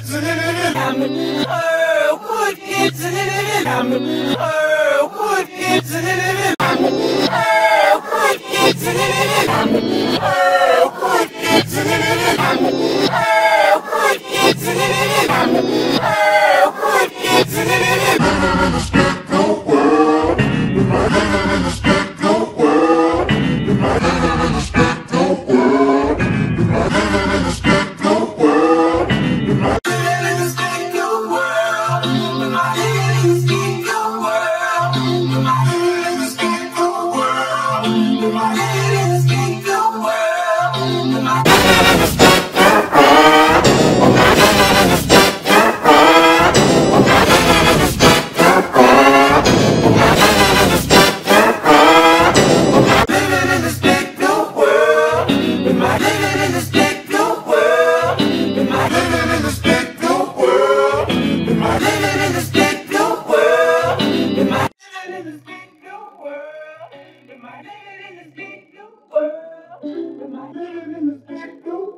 I'm Herwood Gibson. I'm Herwood Gibson. I'm Herwood Gibson. I'm Herwood Gibson. I'm Herwood Gibson. I'm Herwood Gibson. Living in the street, too.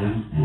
Mm-hmm.